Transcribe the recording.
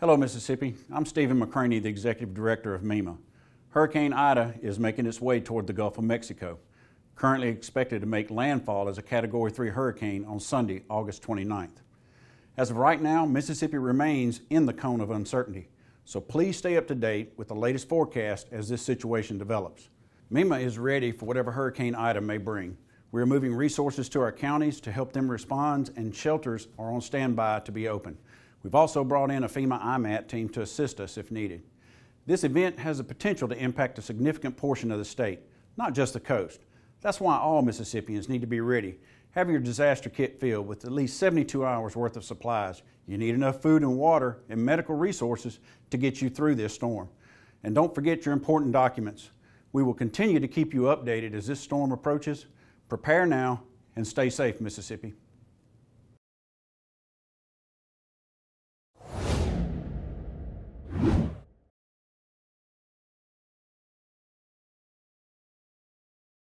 Hello, Mississippi. I'm Stephen McCraney, the Executive Director of MEMA. Hurricane Ida is making its way toward the Gulf of Mexico, currently expected to make landfall as a Category 3 hurricane on Sunday, August 29th. As of right now, Mississippi remains in the cone of uncertainty, so please stay up to date with the latest forecast as this situation develops. MEMA is ready for whatever Hurricane Ida may bring. We are moving resources to our counties to help them respond, and shelters are on standby to be open. We've also brought in a FEMA IMAT team to assist us if needed. This event has the potential to impact a significant portion of the state, not just the coast. That's why all Mississippians need to be ready. Have your disaster kit filled with at least 72 hours worth of supplies. You need enough food and water and medical resources to get you through this storm. And don't forget your important documents. We will continue to keep you updated as this storm approaches. Prepare now and stay safe, Mississippi.